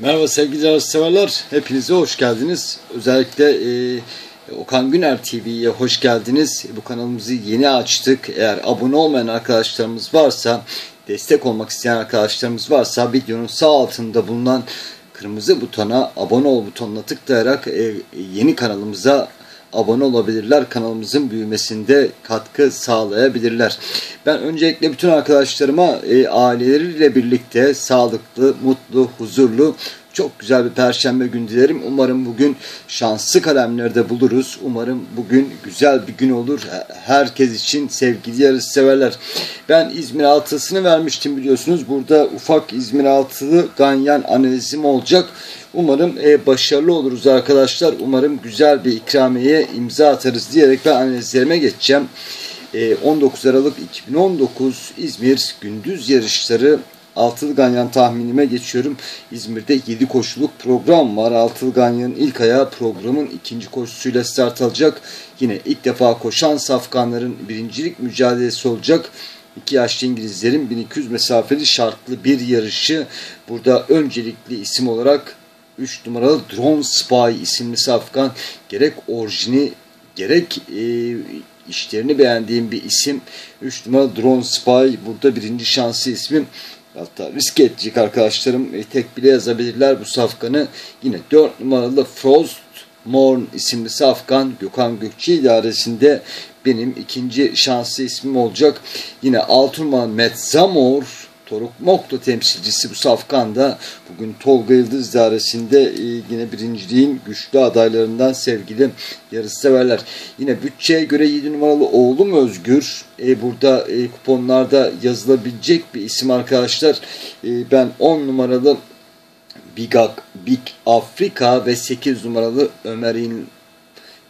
Merhaba sevgili araç severler. Hepinize hoş geldiniz. Özellikle e, Okan Güner TV'ye hoş geldiniz. Bu kanalımızı yeni açtık. Eğer abone olmayan arkadaşlarımız varsa, destek olmak isteyen arkadaşlarımız varsa videonun sağ altında bulunan kırmızı butona abone ol butonuna tıklayarak e, yeni kanalımıza abone olabilirler. Kanalımızın büyümesinde katkı sağlayabilirler. Ben öncelikle bütün arkadaşlarıma e, aileleriyle birlikte sağlıklı, mutlu, huzurlu çok güzel bir perşembe günü dilerim. Umarım bugün şanslı kalemlerde buluruz. Umarım bugün güzel bir gün olur. Herkes için sevgili yarış severler. Ben İzmir altısını vermiştim biliyorsunuz. Burada ufak İzmir altılı ganyan analizim olacak. Umarım e, başarılı oluruz arkadaşlar. Umarım güzel bir ikramiye imza atarız diyerek ben analizlerime geçeceğim. E, 19 Aralık 2019 İzmir gündüz yarışları Altılı Ganyan tahminime geçiyorum. İzmir'de 7 koşuluk program var. Altılı Ganyan'ın ilk ayağı programın ikinci koşusuyla start alacak. Yine ilk defa koşan safkanların birincilik mücadelesi olacak. İki yaşlı İngilizlerin 1200 mesafeli şartlı bir yarışı. Burada öncelikli isim olarak 3 numaralı Drone Spy isimli safkan gerek orijini gerek e, işlerini beğendiğim bir isim. 3 numaralı Drone Spy burada birinci şansı ismim. Hatta risk edecek arkadaşlarım e, tek bile yazabilirler bu safkanı. Yine 4 numaralı Frost Morn isimli safkan Gökhan Gökçe idaresinde benim ikinci şanslı ismim olacak. Yine 6 numaralı Metzamor Toruk Mokto temsilcisi bu safkanda bugün Tolga Yıldız dairesinde e, yine birinciliğin güçlü adaylarından sevgili yarışseverler. Yine bütçeye göre 7 numaralı oğlum Özgür. E, burada e, kuponlarda yazılabilecek bir isim arkadaşlar. E, ben 10 numaralı Big, Big Afrika ve 8 numaralı Ömer'in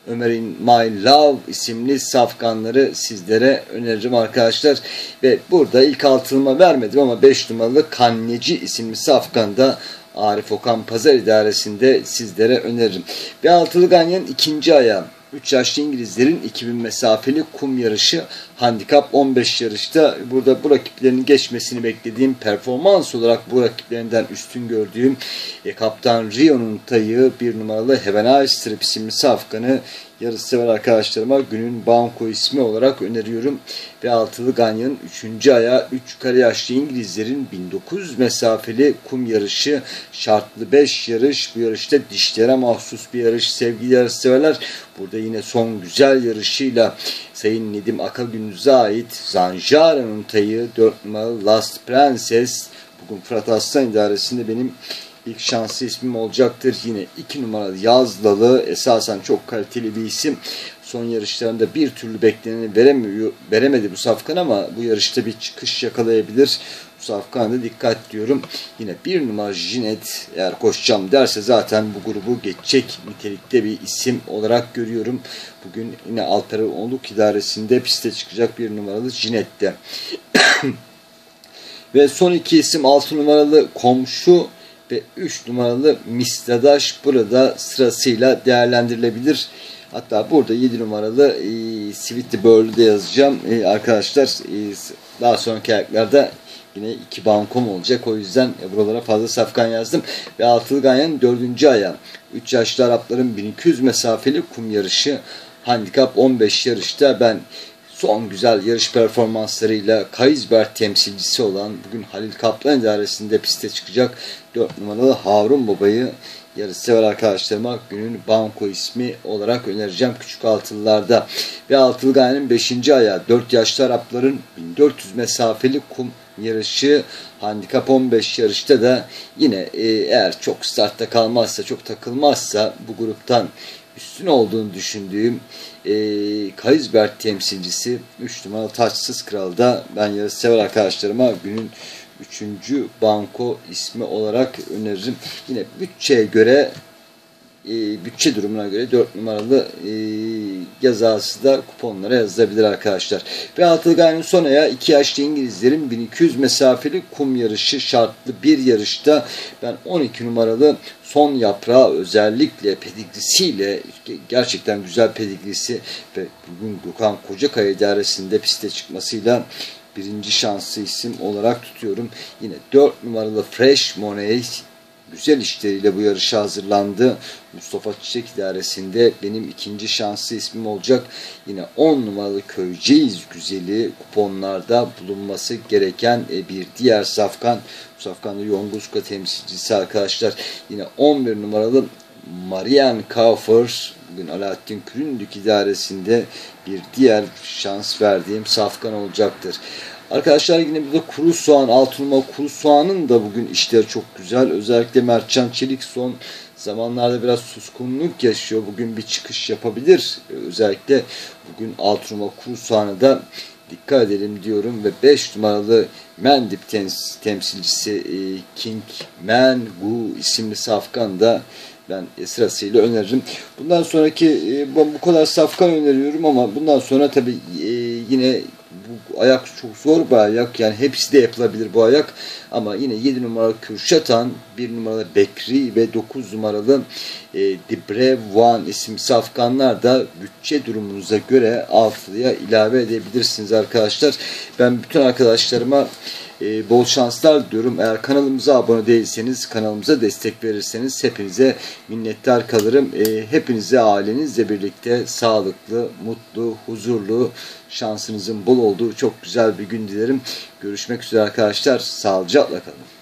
Ömer'in My Love isimli safkanları sizlere öneririm arkadaşlar. Ve burada ilk altılıma vermedim ama 5 numaralı Kanneci isimli safkanda Arif Okan Pazar İdaresi'nde sizlere öneririm. Ve altılı ganyanın ikinci ayağı 3 yaşlı İngilizlerin 2000 mesafeli kum yarışı handikap 15 yarışta burada bu rakiplerinin geçmesini beklediğim performans olarak bu rakiplerinden üstün gördüğüm e, Kaptan Rio'nun tayı bir numaralı Heaven Strip isimli safkanı yarışsever arkadaşlarıma günün banko ismi olarak öneriyorum. Ve altılı ganyanın 3. aya 3 kare yaşlı İngilizlerin 1900 mesafeli kum yarışı şartlı 5 yarış. Bu yarışta dişlere mahsus bir yarış sevgili yarışseverler. Burada yine son güzel yarışıyla Sayın Nedim Akagündüz'e ait Zanjara'nın tayı 4 numaralı Last Princess bugün Fırat Aslan idaresinde benim ilk şanslı ismim olacaktır. Yine 2 numaralı Yazdalı esasen çok kaliteli bir isim. Son yarışlarında bir türlü bekleneni veremiyor, veremedi bu Safkan ama bu yarışta bir çıkış yakalayabilir. Bu Safkan'a da dikkat diyorum. Yine bir numara Jinet eğer koşacağım derse zaten bu grubu geçecek nitelikte bir isim olarak görüyorum. Bugün yine Alper Onluk idaresinde piste çıkacak bir numaralı Jinet'te. Ve son iki isim 6 numaralı komşu ve 3 numaralı Mistadaş burada sırasıyla değerlendirilebilir. Hatta burada 7 numaralı e, Sweetie de yazacağım. E, arkadaşlar e, daha sonraki ayaklarda yine iki bankom olacak. O yüzden e, buralara fazla safkan yazdım. Ve altılı ganyanın dördüncü ayağı. 3 yaşlı Arapların 1200 mesafeli kum yarışı. Handikap 15 yarışta ben son güzel yarış performanslarıyla Kaysberg temsilcisi olan bugün Halil Kaplan idaresinde piste çıkacak 4 numaralı Harun Baba'yı yarış sever arkadaşlarıma günün banko ismi olarak önereceğim küçük altılılarda. Ve altılı gayenin 5. ayağı 4 yaşlı Arapların 1400 mesafeli kum yarışı handikap 15 yarışta da yine e, eğer çok startta kalmazsa çok takılmazsa bu gruptan üstün olduğunu düşündüğüm e, Kaysberg temsilcisi 3 numaralı Taçsız Kral'da ben yarış sever arkadaşlarıma günün 3. banko ismi olarak öneririm. Yine bütçeye göre e, bütçe durumuna göre 4 numaralı e, yazası da kuponlara yazılabilir arkadaşlar. Ve Atılgan'ın son ayağı 2 yaşlı İngilizlerin 1200 mesafeli kum yarışı şartlı bir yarışta ben 12 numaralı son yaprağı özellikle pedigrisiyle gerçekten güzel pedigrisi ve bugün Gökhan Kocakaya idaresinde piste çıkmasıyla birinci şanslı isim olarak tutuyorum. Yine 4 numaralı Fresh Money güzel işleriyle bu yarışa hazırlandı. Mustafa Çiçek idaresinde benim ikinci şanslı ismim olacak. Yine 10 numaralı Köyceğiz güzeli kuponlarda bulunması gereken e, bir diğer safkan. Bu safkan da Yonguzka temsilcisi arkadaşlar. Yine 11 numaralı Marian Kaufer bugün Alaaddin Küründük idaresinde bir diğer şans verdiğim safkan olacaktır. Arkadaşlar yine burada kuru soğan, altınma kuru soğanın da bugün işleri çok güzel. Özellikle Mertcan Çelik son zamanlarda biraz suskunluk yaşıyor. Bugün bir çıkış yapabilir. Özellikle bugün altınma kuru soğanı da dikkat edelim diyorum ve 5 numaralı Mendip temsilcisi e, King Man Gu isimli safkan da ben sırasıyla öneririm. Bundan sonraki e, bu kadar safkan öneriyorum ama bundan sonra tabi e, yine bu ayak çok zor bir ayak. Yani hepsi de yapılabilir bu ayak. Ama yine 7 numaralı Kürşatan, 1 numaralı Bekri ve 9 numaralı e, Dibre Van isim safkanlar da bütçe durumunuza göre altılıya ilave edebilirsiniz arkadaşlar. Ben bütün arkadaşlarıma e, bol şanslar diyorum. Eğer kanalımıza abone değilseniz kanalımıza destek verirseniz hepinize minnettar kalırım. E, hepinize ailenizle birlikte sağlıklı, mutlu, huzurlu, şansınızın bol olduğu çok güzel bir gün dilerim. Görüşmek üzere arkadaşlar. Sağlıcakla kalın.